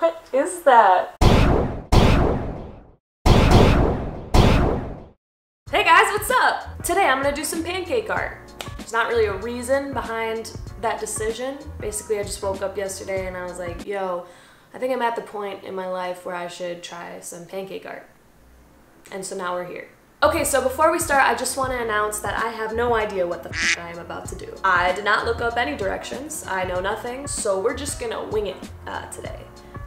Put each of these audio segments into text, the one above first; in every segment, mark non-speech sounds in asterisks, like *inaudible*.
What is that? Hey guys, what's up? Today I'm gonna do some pancake art. There's not really a reason behind that decision. Basically, I just woke up yesterday and I was like, yo, I think I'm at the point in my life where I should try some pancake art. And so now we're here. Okay, so before we start, I just want to announce that I have no idea what the f I am about to do. I did not look up any directions, I know nothing, so we're just gonna wing it uh, today.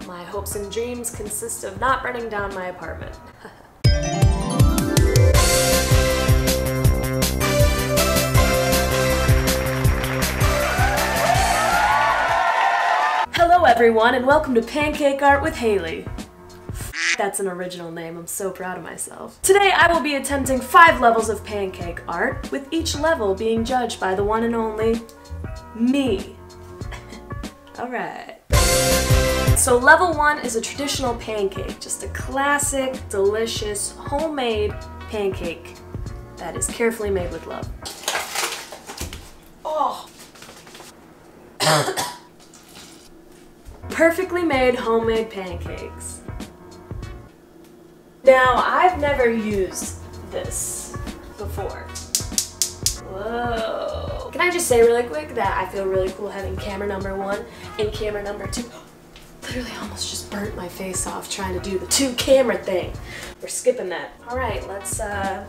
My hopes and dreams consist of not burning down my apartment. *laughs* Hello everyone and welcome to Pancake Art with Haley. That's an original name, I'm so proud of myself. Today I will be attempting five levels of pancake art, with each level being judged by the one and only me. *laughs* Alright. So level one is a traditional pancake, just a classic, delicious, homemade pancake that is carefully made with love. Oh! *coughs* Perfectly made homemade pancakes. Now, I've never used this before. Whoa. Can I just say really quick that I feel really cool having camera number one and camera number two. Literally almost just burnt my face off trying to do the two camera thing. We're skipping that. All right, let's, uh...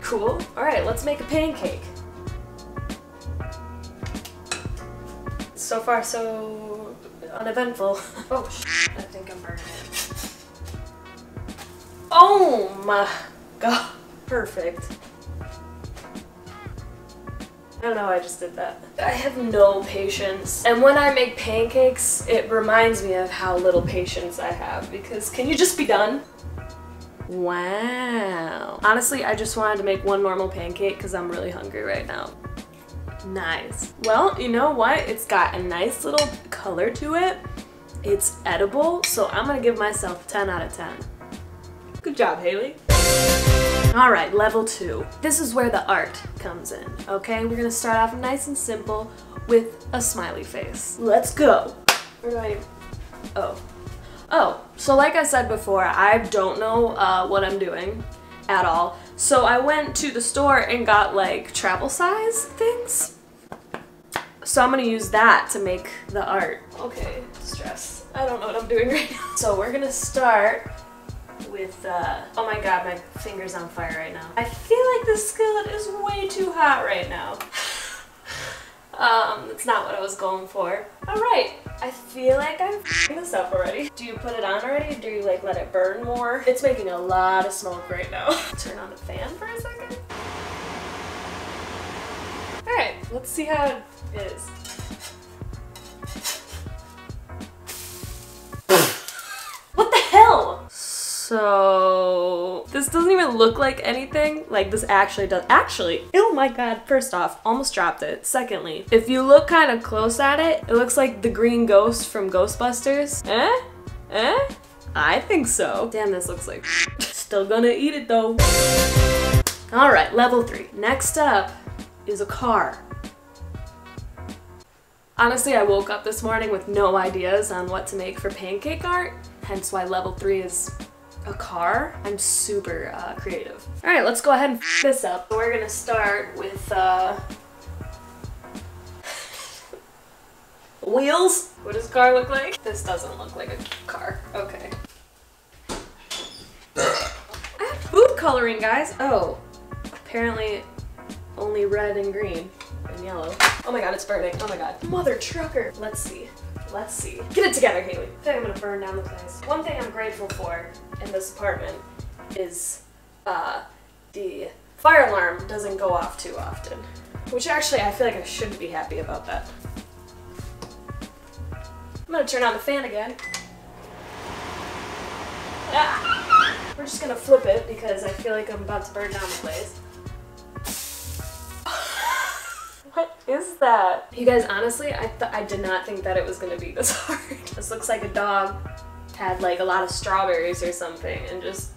Cool. All right, let's make a pancake. So far, so uneventful. *laughs* Oh, sh I think I'm burning it. Oh my god. Perfect. I don't know I just did that. I have no patience. And when I make pancakes, it reminds me of how little patience I have because can you just be done? Wow. Honestly, I just wanted to make one normal pancake because I'm really hungry right now. Nice. Well, you know what? It's got a nice little color to it. It's edible, so I'm gonna give myself 10 out of 10. Good job, Haley. All right, level two. This is where the art comes in, okay? We're gonna start off nice and simple with a smiley face. Let's go. Where do I, oh. Oh, so like I said before, I don't know uh, what I'm doing at all. So I went to the store and got like travel size things. So I'm gonna use that to make the art. Okay, stress. I don't know what I'm doing right now. So we're gonna start with, uh, oh my god, my finger's on fire right now. I feel like this skillet is way too hot right now. *sighs* um, that's not what I was going for. All right, I feel like I'm this up already. Do you put it on already? Do you like let it burn more? It's making a lot of smoke right now. *laughs* Turn on the fan for a second. All right, let's see how it is. So, this doesn't even look like anything. Like this actually does, actually, oh my god, first off, almost dropped it. Secondly, if you look kind of close at it, it looks like the green ghost from Ghostbusters. Eh? Eh? I think so. Damn, this looks like Still gonna eat it though. All right, level three. Next up is a car. Honestly, I woke up this morning with no ideas on what to make for pancake art, hence why level 3 is a car. I'm super uh, creative. Alright, let's go ahead and this up. We're gonna start with uh, *laughs* wheels. What does car look like? This doesn't look like a car. Okay. *coughs* I have food coloring, guys. Oh, apparently only red and green and yellow. Oh my god, it's burning. Oh my god. Mother trucker. Let's see. Let's see. Get it together, Haley. I think I'm gonna burn down the place. One thing I'm grateful for in this apartment is uh, the fire alarm doesn't go off too often. Which actually, I feel like I shouldn't be happy about that. I'm gonna turn on the fan again. Ah. We're just gonna flip it because I feel like I'm about to burn down the place. Is that? You guys, honestly, I I did not think that it was gonna be this *laughs* hard. this looks like a dog had like a lot of strawberries or something and just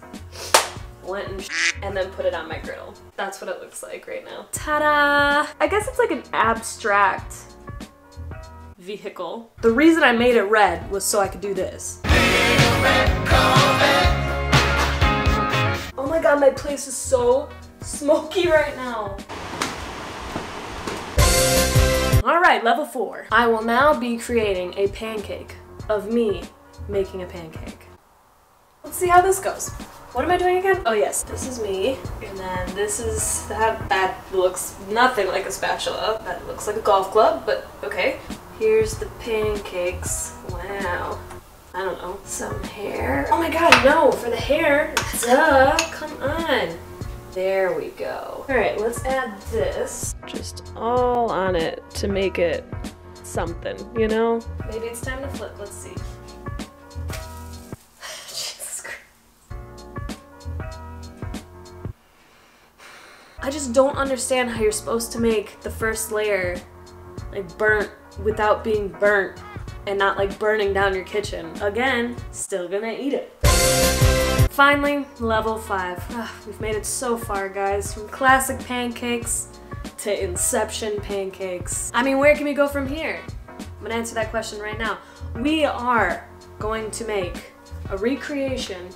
went and *laughs* and then put it on my griddle. That's what it looks like right now. Ta-da! I guess it's like an abstract vehicle. The reason I made it red was so I could do this. Oh my god, my place is so smoky right now. Alright, level 4. I will now be creating a pancake of me making a pancake. Let's see how this goes. What am I doing again? Oh yes, this is me, and then this is that. That looks nothing like a spatula. That looks like a golf club, but okay. Here's the pancakes. Wow. I don't know. Some hair. Oh my god, no, for the hair. Duh, come on. There we go. All right, let's add this. Just all on it to make it something, you know? Maybe it's time to flip. Let's see. *sighs* I just don't understand how you're supposed to make the first layer like burnt without being burnt and not like burning down your kitchen. Again, still gonna eat it. Finally, level 5. Ugh, we've made it so far, guys. From classic pancakes to Inception pancakes. I mean, where can we go from here? I'm gonna answer that question right now. We are going to make a recreation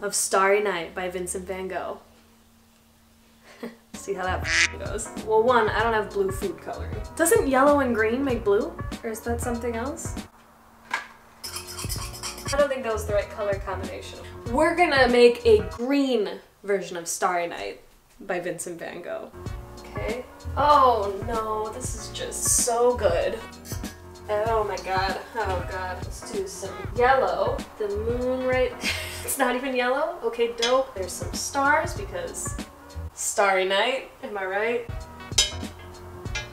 of Starry Night by Vincent van Gogh. *laughs* See how that *laughs* goes. Well, one, I don't have blue food coloring. Doesn't yellow and green make blue? Or is that something else? I don't think that was the right color combination. We're gonna make a green version of Starry Night by Vincent van Gogh. Okay. Oh no, this is just so good. Oh my god. Oh god. Let's do some yellow. The moon right *laughs* It's not even yellow. Okay, dope. There's some stars because Starry Night, am I right?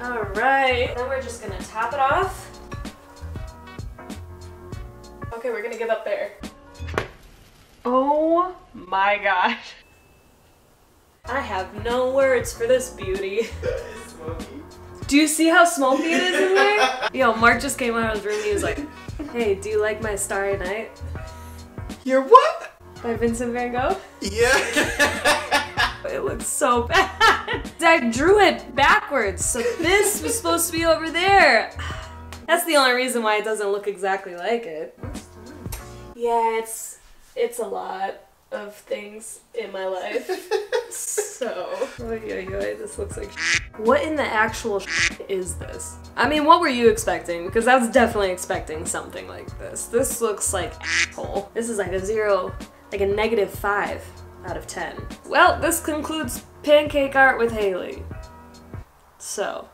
Alright, then we're just gonna top it off. Okay, we're gonna give up there. Oh my gosh. I have no words for this beauty. Do you see how smoky it is in there? *laughs* Yo, Mark just came out of his room he was like, hey, do you like my Starry Night? Your what? By Vincent van Gogh? Yeah. *laughs* It looks so bad. I drew it backwards, so this was supposed to be over there. *sighs* That's the only reason why it doesn't look exactly like it. Yeah, it's it's a lot of things in my life. *laughs* so, oy, oy, oy, this looks like What in the actual is this? I mean, what were you expecting? Because I was definitely expecting something like this. This looks like asshole. This is like a zero, like a negative five out of 10. Well, this concludes pancake art with Haley. So,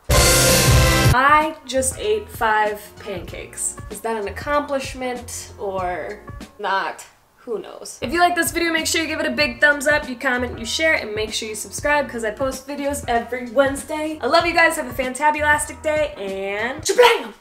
I just ate five pancakes. Is that an accomplishment or not? Who knows? If you like this video, make sure you give it a big thumbs up, you comment, you share, and make sure you subscribe because I post videos every Wednesday. I love you guys, have a fantabulastic day, and shablam!